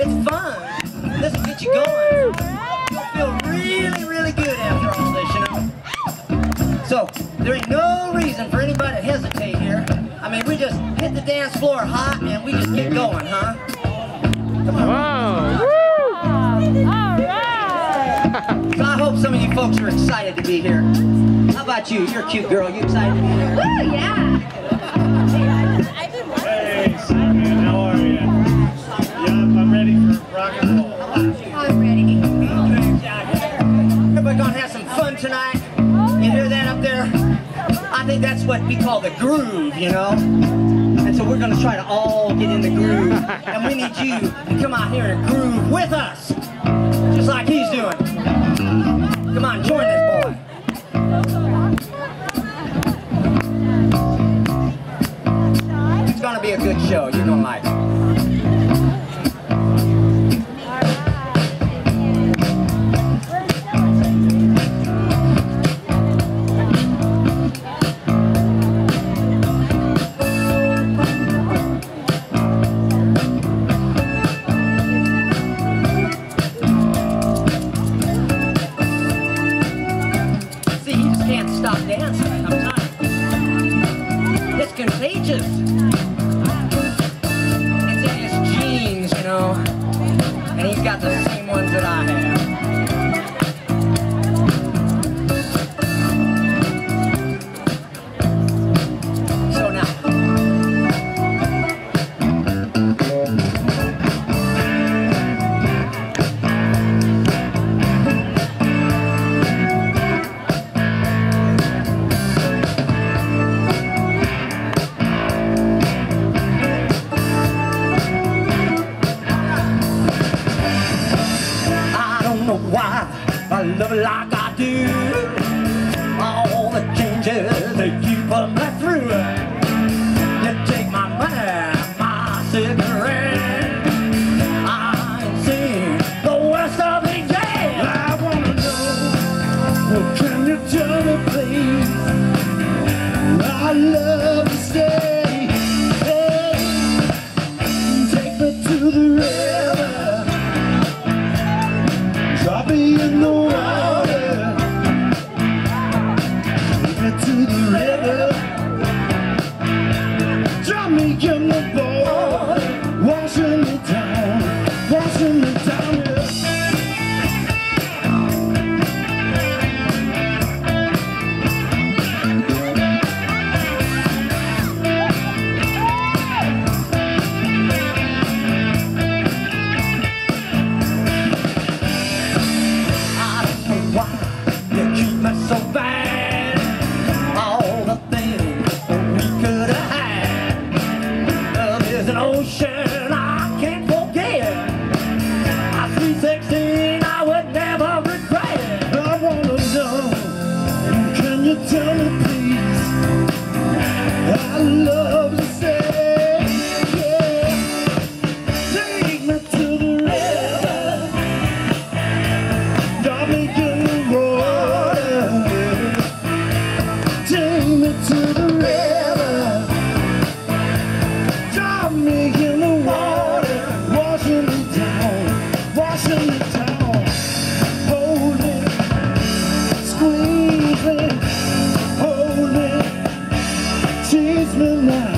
It's fun. This will get you going. You'll feel really, really good after all this, you know. So there ain't no reason for anybody to hesitate here. I mean, we just hit the dance floor hot and we just get going, huh? Come on. Wow. So I hope some of you folks are excited to be here. How about you? You're a cute girl. You excited to be here? Oh, yeah. Gonna have some fun tonight. You hear that up there? I think that's what we call the groove, you know? And so we're gonna try to all get in the groove. And we need you to come out here and groove with us. Just like he's doing. Come on, join this boy. It's gonna be a good show. You're gonna like it. It's I love it like I do. ocean. is.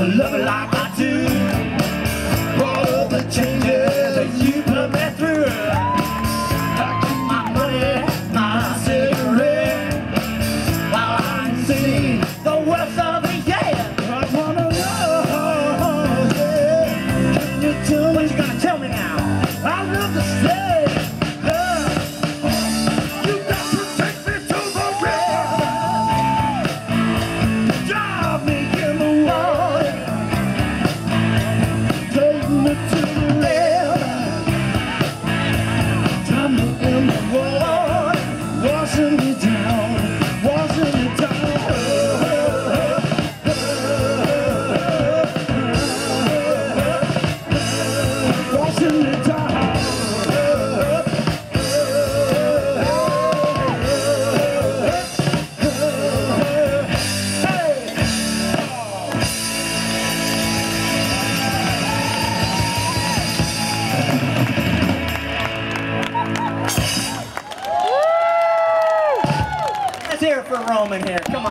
Love it like I do. All of the changes that you put me through. I keep my money, my cigarette, while I see the worst of the year. I wanna know, yeah. Can you tell me? what you gonna tell me now? lazımdı